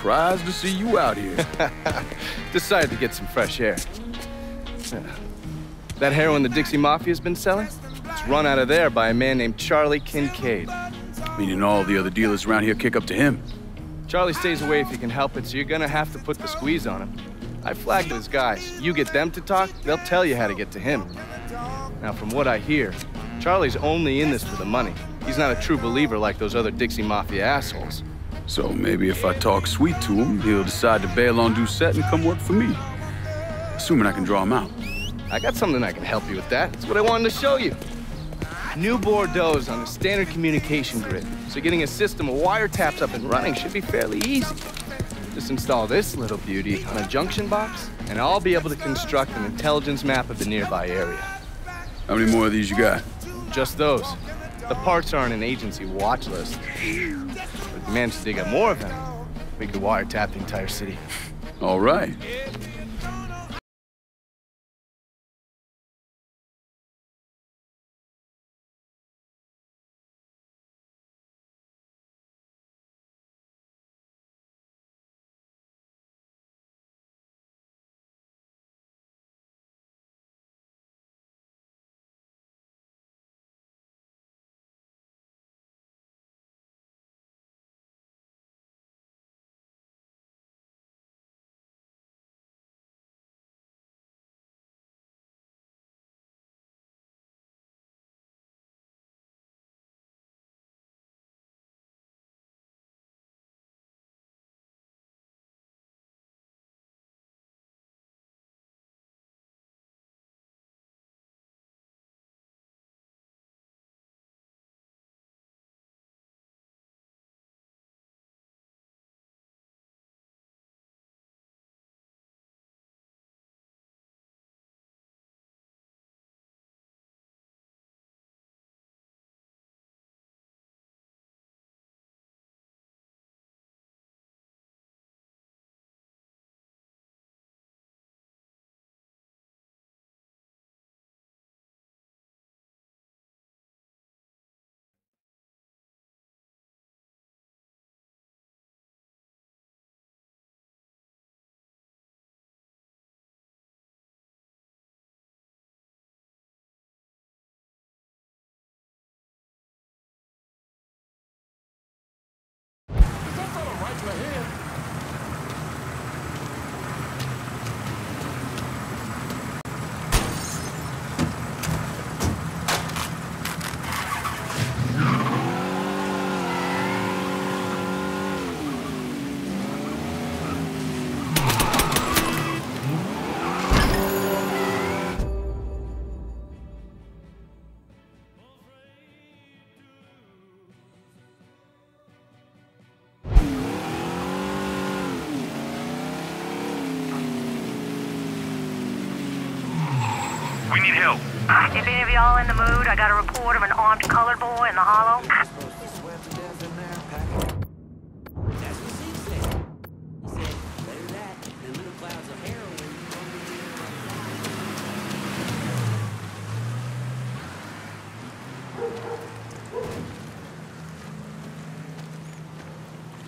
Surprised to see you out here. Decided to get some fresh air. Yeah. That heroin the Dixie Mafia's been selling? It's run out of there by a man named Charlie Kincaid. Meaning all the other dealers around here kick up to him. Charlie stays away if he can help it, so you're gonna have to put the squeeze on him. I flagged his guys. You get them to talk, they'll tell you how to get to him. Now, from what I hear, Charlie's only in this for the money. He's not a true believer like those other Dixie Mafia assholes. So maybe if I talk sweet to him, he'll decide to bail on Doucette and come work for me. Assuming I can draw him out. I got something I can help you with that. That's what I wanted to show you. New Bordeaux's on the standard communication grid, so getting a system of wiretaps up and running should be fairly easy. Just install this little beauty on a junction box, and I'll be able to construct an intelligence map of the nearby area. How many more of these you got? Just those. The parts are on an agency watch list. Manage to dig up more of them, we could wiretap the entire city. All right. over here. We need help. If any of y'all in the mood, I got a report of an armed colored boy in the hollow.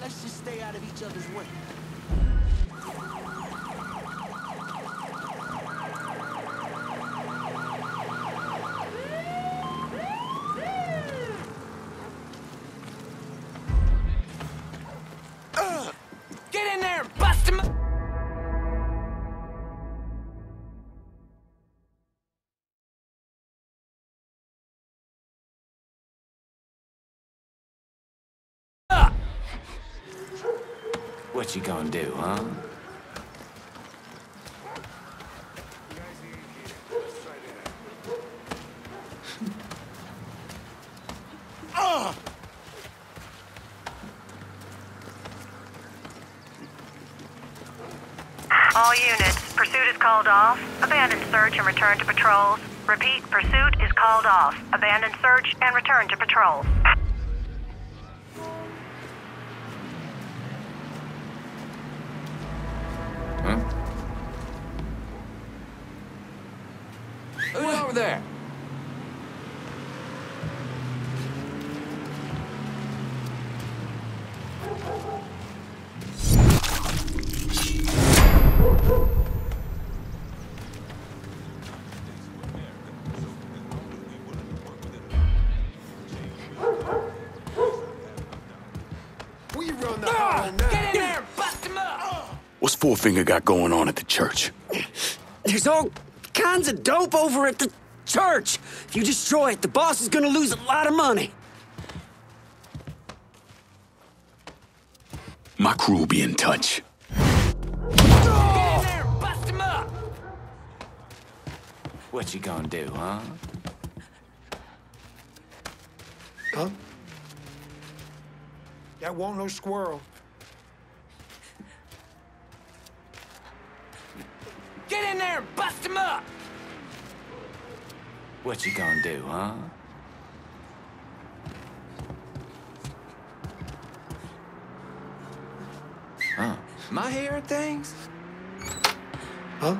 Let's just stay out of each other's way. You gonna do, huh? All units, pursuit is called off. Abandon search and return to patrols. Repeat, pursuit is called off. Abandon search and return to patrols. Him up! What's Four Finger got going on at the church? There's all kinds of dope over at the church. If you destroy it, the boss is gonna lose a lot of money. My crew will be in touch. Get in there and bust him up! What you gonna do, huh? Huh? That won't no squirrel. Get in there and bust him up! What you gonna do, huh? Huh? Am I hearing things? Huh?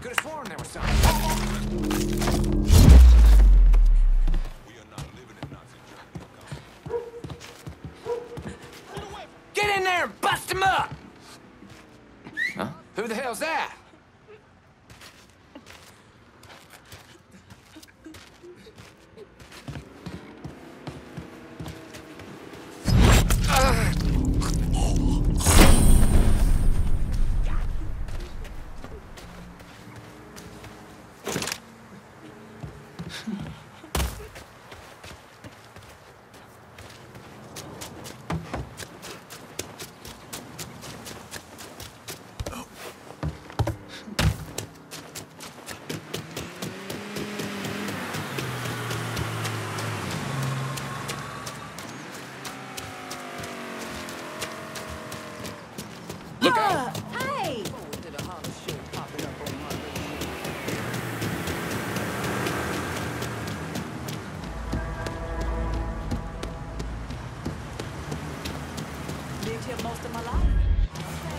Could have sworn there was something. Most of my life.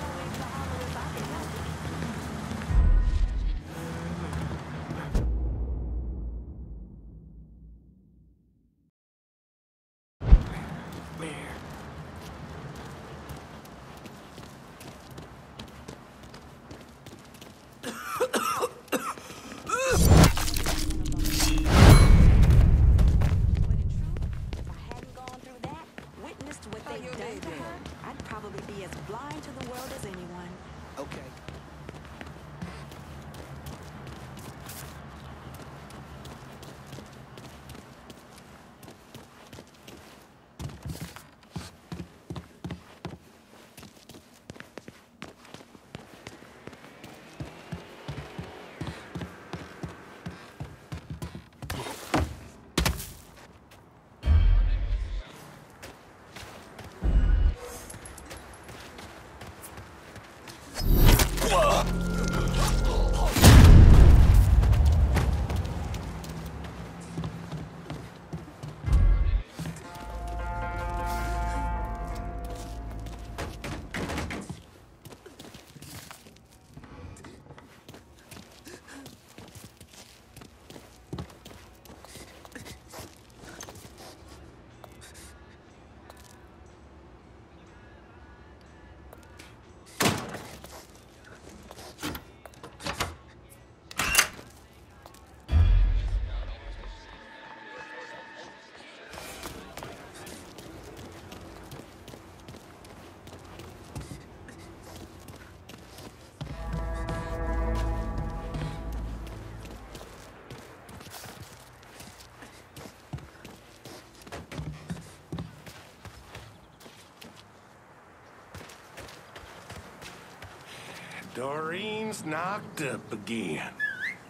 Doreen's knocked up again.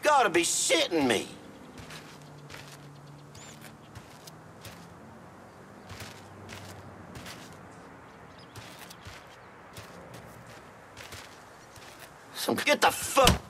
Gotta be shitting me. Some get the fuck.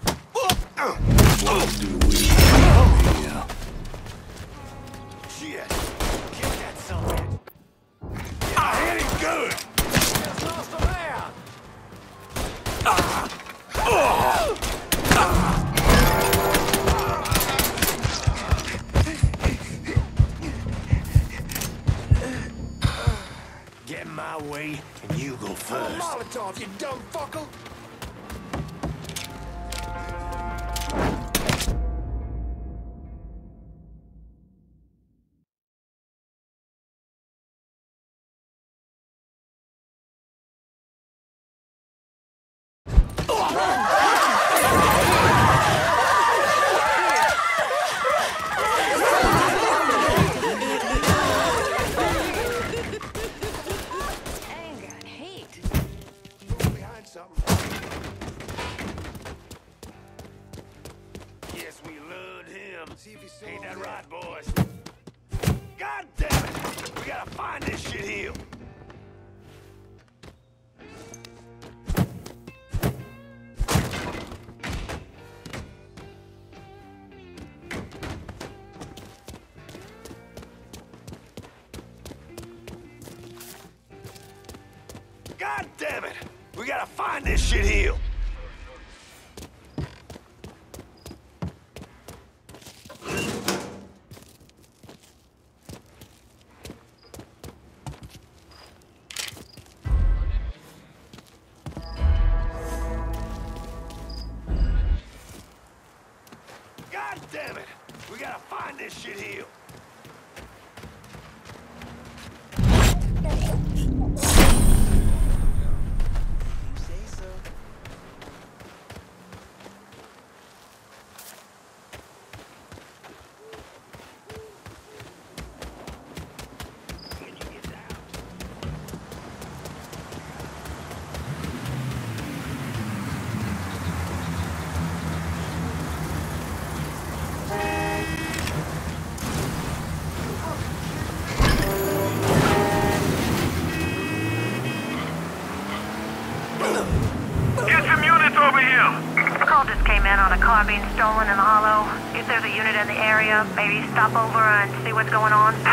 him. Ain't that right, boys? God damn it! We gotta find this shit here. God damn it! We gotta find this shit here. maybe stop over and see what's going on?